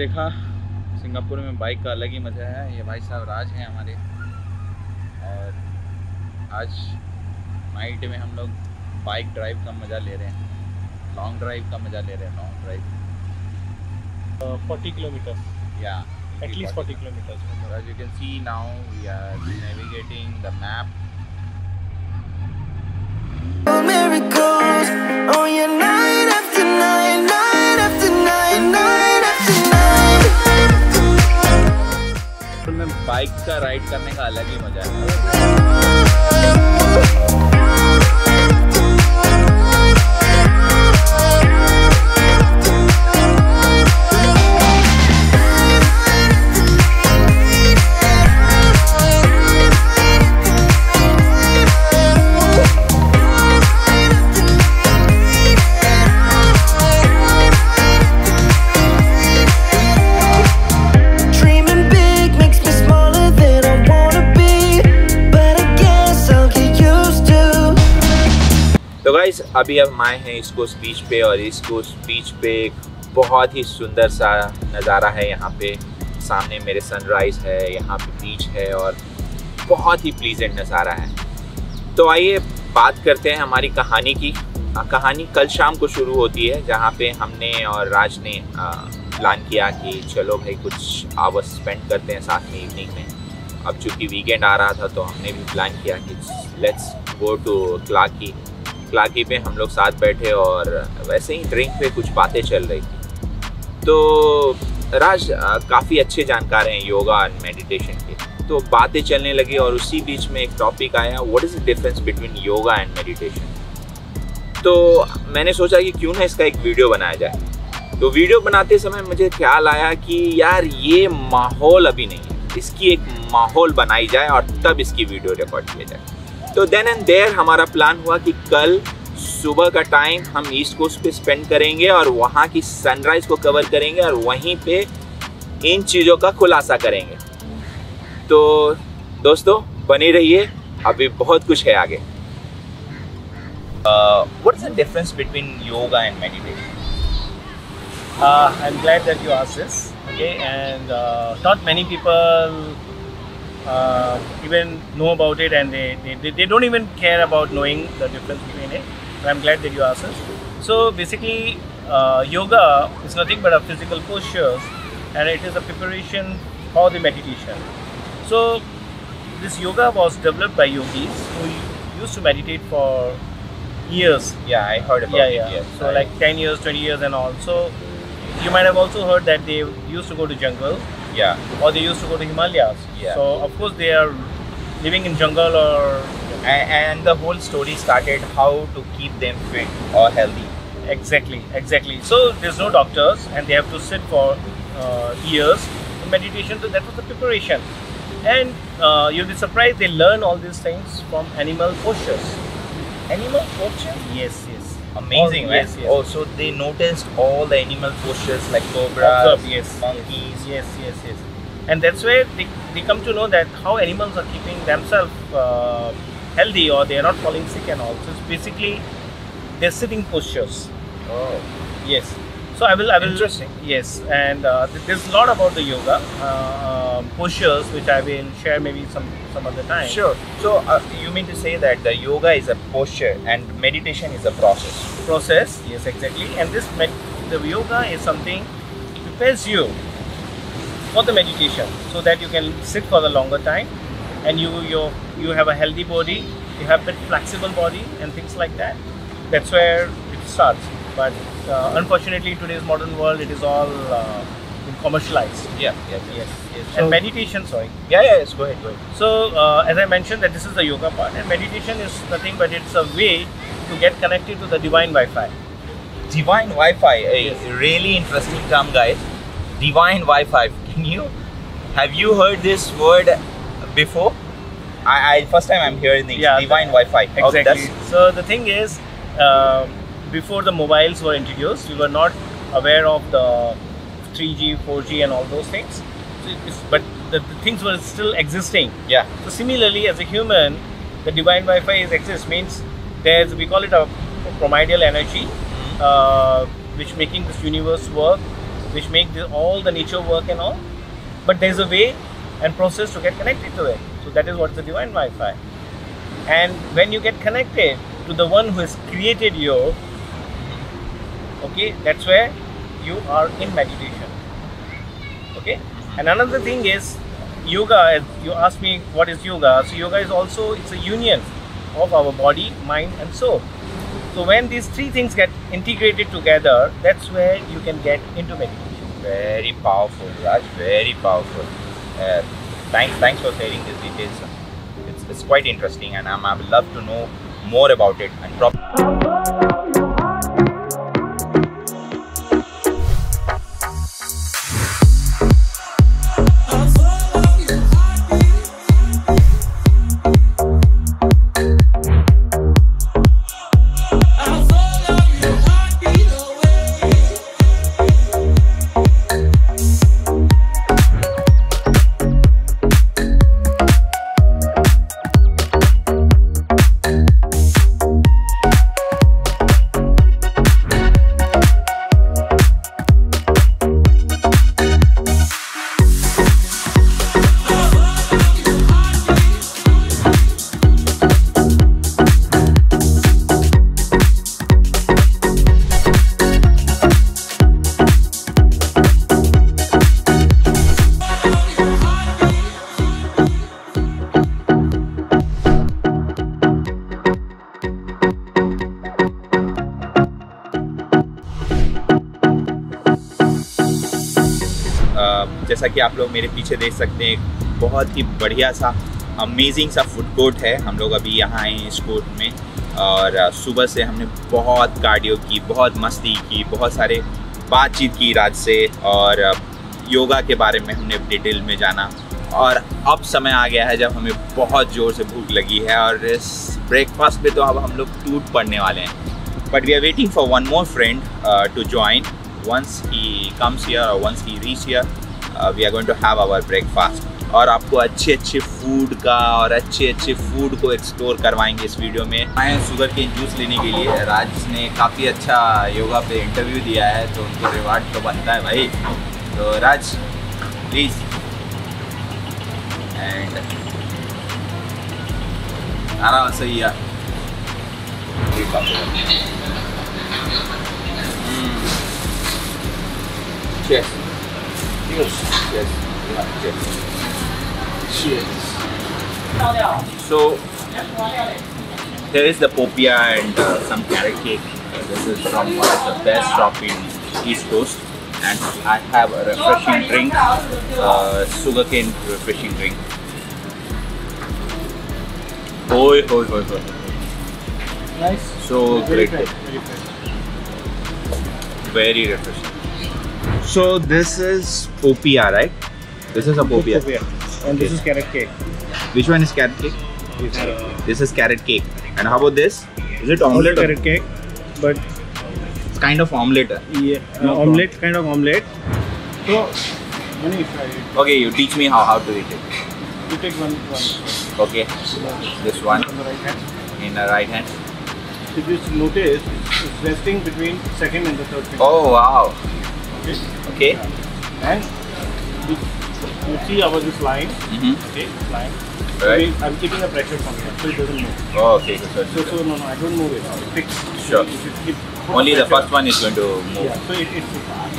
देखा सिंगापुर में बाइक का अलग ही मज़ा है ये भाई साहब राज हैं हमारे और आज नाइट में हम लोग बाइक ड्राइव का मज़ा ले रहे हैं लॉन्ग ड्राइव का मज़ा ले रहे हैं लॉन्ग ड्राइव फोर्टी 40 kilometers, या at least 40 kilometers. As you can see now, we are navigating the map. miracles. Bike का राइड करने का अलग ही मज़ा है। गाइस अभी हम आए हैं इसको बीच पे और इसको बीच पे एक बहुत ही सुंदर सा नज़ारा है यहाँ पे। सामने मेरे सनराइज़ है, यहाँ पे बीच है और बहुत ही प्लीजेंट नज़ारा है। तो आइए बात करते हैं हमारी कहानी की। कहानी कल शाम को शुरू होती है, जहाँ पे हमने और राज ने प्लान किया कि चलो भाई कुछ आवर्स स्पेंड करते हैं साथ में इवनिंग में। अब चूँकि वीकेंड आ रहा था तो हमने भी प्लान किया कि लेट्स गो टू क्लाकी क्लाकी पे हम लोग साथ बैठे और वैसे ही ड्रिंक पे कुछ बातें चल रही थी। तो राज काफ़ी अच्छे जानकार हैं योगा एंड मेडिटेशन के। तो बातें चलने लगी और उसी बीच में एक टॉपिक आया what is the difference between yoga and meditation तो मैंने सोचा कि क्यों ना इसका एक वीडियो बनाया जाए। तो वीडियो बनाते समय मुझे ख्याल आया कि यार ये माहौल अभी नहीं है। इसकी एक माहौल बनाई जाए और तब इसकी वीडियो रिकॉर्ड किया जाए। तो देन एंड देयर हमारा प्लान हुआ कि कल सुबह का टाइम हम ईस्ट कोस्ट पे स्पेंड करेंगे और वहाँ की सनराइज को कवर करेंगे और वहीं पे इन चीज़ों का खुलासा करेंगे। तो दोस्तों बने रहिए। अभी बहुत कुछ है आगे। What is the difference between yoga and meditation Uh, I'm glad that you asked this. Okay, and uh, not uh, even know about it, and they, they, they, don't even care about knowing the difference between it. But I'm glad that you asked us. So basically, uh, yoga is nothing but a physical postures, and it is a preparation for the meditation. So this yoga was developed by yogis who used to meditate for years Yeah, I heard about yeah, it. yeah. Yes, So I- like 10 years, 20 years, and all. So you might have also heard that they used to go to jungle yeah, or they used to go to Himalayas. Yeah. So of course they are living in jungle or and, and the whole story started how to keep them fit or healthy. exactly, exactly. So there's no doctors and they have to sit for uh, years in meditation. So that was the preparation. And uh, you'll be surprised they learn all these things from animal postures. Animal posture? Yes, yes. Amazing, All- right? yes, yes. Oh, so they noticed all the animal postures like cobras, Observe, yes, monkeys. Yes, yes, yes. And that's where they, they come to know that how animals are keeping themselves uh, healthy or they are not falling sick and all. So it's basically they're sitting postures. Oh, Yes. So I will, I will. Interesting. Yes, and uh, there's a lot about the yoga uh, um, postures which I will share maybe some some other time. sure. So uh, you mean to say that the yoga is a posture and meditation is a process? Process. Yes, exactly. And this med- the yoga is something prepares you for the meditation so that you can sit for the longer time and you you you have a healthy body you have a flexible body and things like that that's where it starts but uh, unfortunately in today's modern world it is all uh, commercialized Yeah, yeah, yes yes So- and meditation sorry yeah, yeah. Yes, go ahead, go ahead. so uh, as i mentioned that this is the yoga part and meditation is nothing but it's a way to get connected to the divine wi-fi Divine Wi-Fi, a Yes. really interesting term, guys. Divine Wi-Fi. Can you have you heard this word before? I, I first time I'm hearing this. Yeah, Divine Wi-Fi. Oh, Exactly. so the thing is, um, before the mobiles were introduced, we were not aware of the 3G, 4G, and all those things. It's- But the, the things were still existing. yeah. So similarly, as a human, the divine Wi-Fi is exists means there's we call it a primordial energy, uh, which making this universe work which make the, all the nature work and all. But there's a way and process to get connected to it. So that is what the divine Wi-Fi. And when you get connected to the one who has created you, okay, that's where you are in meditation. Okay. And another thing is yoga. You asked me what is yoga. So yoga is also it's a union of our body, mind, and soul. So when these three things get integrated together, that's where you can get into meditation. Very powerful, Raj. Very powerful. Uh, thanks, thanks for sharing these details. It's, it's quite interesting, and I'm, I would love to know more about it. And prob- जैसा कि आप लोग मेरे पीछे देख सकते हैं, बहुत ही बढ़िया सा अमेजिंग सा फ़ूड कोर्ट है। हम लोग अभी यहाँ आए हैं इस कोर्ट में और सुबह से हमने बहुत कार्डियो की, बहुत मस्ती की, बहुत सारे बातचीत की रात से और योगा के बारे में हमने डिटेल में जाना। और अब समय आ गया है जब हमें बहुत ज़ोर से भूख लगी है और इस ब्रेकफास्ट पे तो अब हम लोग टूट पड़ने वाले हैं। But we are waiting for one more friend to join once he comes here or once he reach here we are going to have our breakfast. और आपको अच्छे अच्छे फ़ूड का और अच्छे अच्छे फ़ूड को एक्सप्लोर करवाएँगे इस वीडियो में। आए शुगर केन जूस लेने के लिए राज ने काफ़ी अच्छा योगा पे इंटरव्यू दिया है तो उनको रिवार्ड तो बनता है भाई। तो राज प्लीज़ एंड आराम से ही यार। Cheers. Cheers. Cheers. Yeah, cheers. So, here is the popia and uh, some carrot cake. Uh, this is from one of the best shop in East Coast. And I have a refreshing drink, uh, sugarcane refreshing drink. Oi, oi, oi, oi. Nice. So Very great. fresh. Very fresh. Very refreshing. So this is popia, right? This is a popia. And this Okay. is carrot cake. Which one is carrot cake? Uh, This is carrot cake. And how about this? Is it omelette carrot cake, but It's kind of omelette. yeah, uh, No omelette kind of omelette. So, Okay, you teach me how, how to eat it. you take one, one Okay, this one on the right hand. in the right hand. If you notice, it's it's resting between second and the third finger. Oh wow. Okay. Okay. And you, see our this line. Mm-hmm. Okay, this line. Right. I'm keeping the pressure from here, so it doesn't move. Oh, okay, good, So, so no, no, I don't move it. It's fixed. Sure. If you keep Only the pressure- first one is going to move. Yeah. So it, it's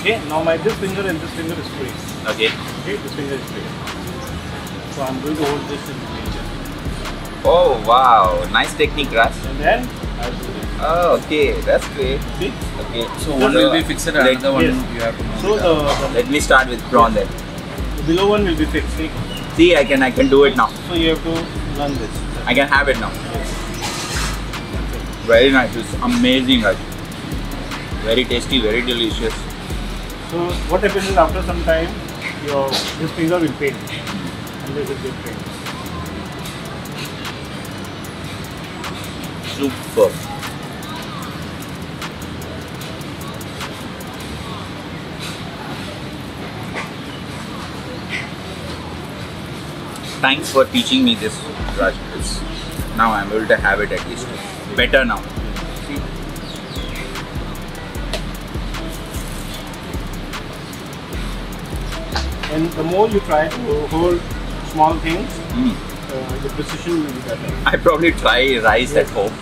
okay. Now my this finger and this finger is free. Okay. Okay, this finger is free. So I'm going to hold this in between here. Oh wow, nice technique, Raj. And then I'll do this. Oh, okay, that's great. See? Okay. So one will be fixed and let- another one yes. you have to move So it uh, the, the, Let me start with prawn then. the below one will be fixed. See? See, I can I can do it now. So you have to run this. I can have it now. Very nice. It's amazing, Raj. Very tasty, very delicious. So what happens is after some time, your this finger will pain, and this will get pain. Super. Thanks for teaching me this, Raj. It's, now I'm able to have it at least. Better now. And the more you try to hold small things, Mm. uh, the precision will be better. I probably try rice at home.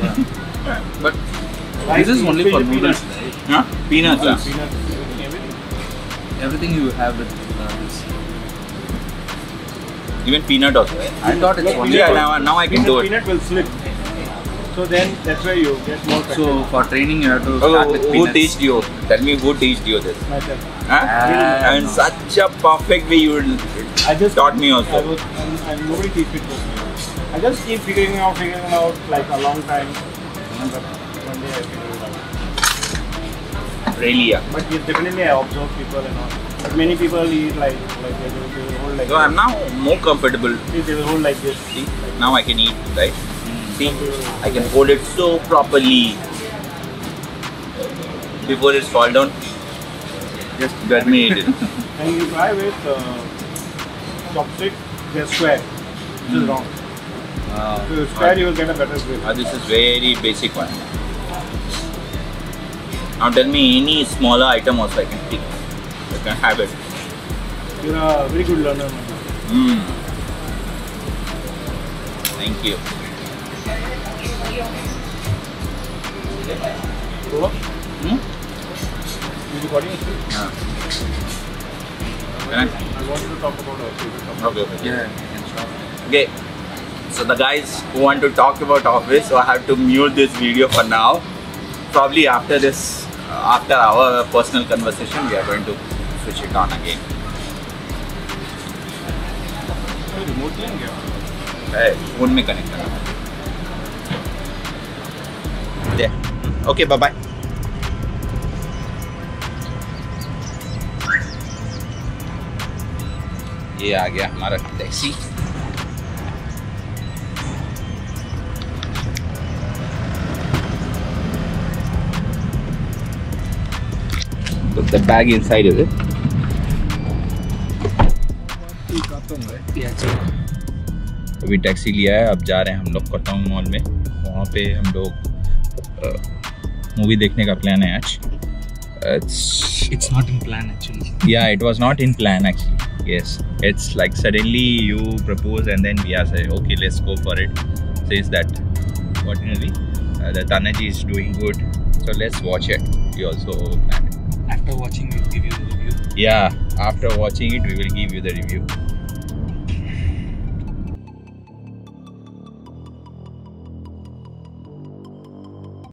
but Rice This is only for especially noodles, peanuts. right? huh? peanuts. ah. Peanuts, everything, everything. Everything you have with this. Even peanut also. Right? I thought it's only Yeah, peanut- now, now I can peanut, do it. Peanut will slip. So then that's where you get more practice. So for training you have to Oh, start with who peanuts. teached you? Tell me who teached you this? myself. Huh? Ah, and no. such a perfect way you I just taught me I also. was, and, and nobody teach me to I just keep figuring out, figuring out like a long time. But one day I figure it out. Really, yeah. But yes, definitely I observe people and all. But many people eat like like they will, they will hold like So I'm now more comfortable. this. They will hold like this. See, now I can eat, right? See, I can hold it so properly. Before it's fall down, just let me eat it. And you try with uh, chopstick, they're square. This is wrong. Wow. So square you will get a better grip. Ah, this is very basic one. Now tell me any smaller item also I can pick. I can have it. You're a very good learner. man. Mm. Thank you. Go up. Hmm? You recording? Yeah. Can I? I wanted to talk about our favorite topic. Okay, okay. Yeah, you can stop. Okay, so the guys who want to talk about office, so I have to mute this video for now. Probably after this, uh, after our personal conversation, we are going to switch it on again. Remote गया है phone में connect करना okay bye bye ये आ गया हमारा taxi Put the bag inside of it. अभी taxi लिया है अब जा रहे हैं हम लोग कटोंग मॉल में। वहाँ पे हम लोग मूवी देखने का प्लान है आज। It's not in plan actually yeah not in plan actually yes it's like suddenly you propose and then we are say okay let's go for it so is that fortunately the Tanaji is doing good so let's watch it you also plan After watching, we'll give you the review. Yeah, after watching it, we will give you the review.